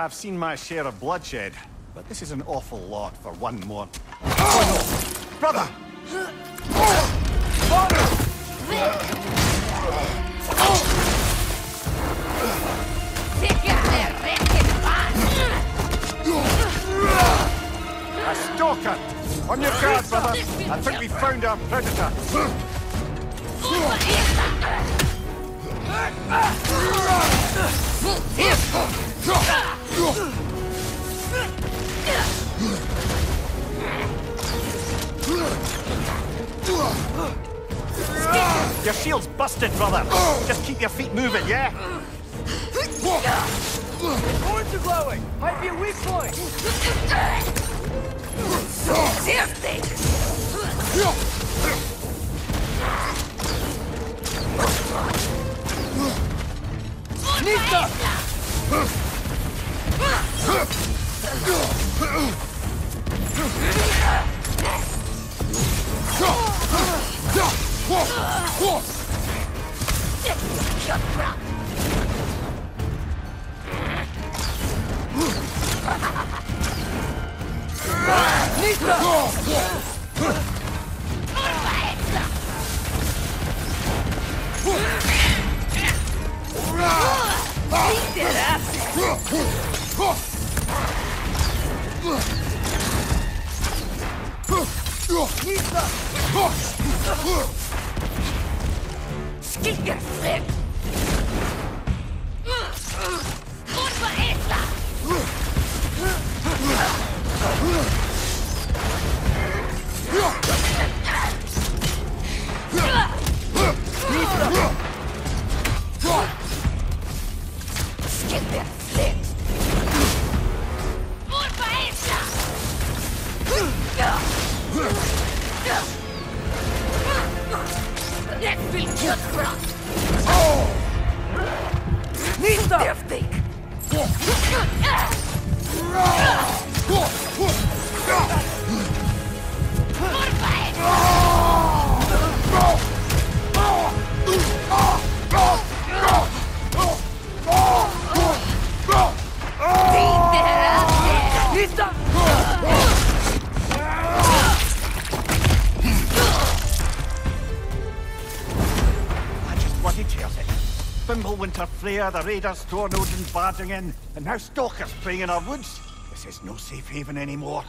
I've seen my share of bloodshed, but this is an awful lot for one more. Oh, no. Brother! A stalker! On your guard, brother! I think we found our predator! Your shield's busted, brother! Just keep your feet moving, yeah? Horns are glowing! Might be a weak point! Get sick! Nista! Nista! Nista! Fimbulwinter Freya, the raiders, Thor and Odin barging in, and now stalkers preying in our woods. This is no safe haven anymore.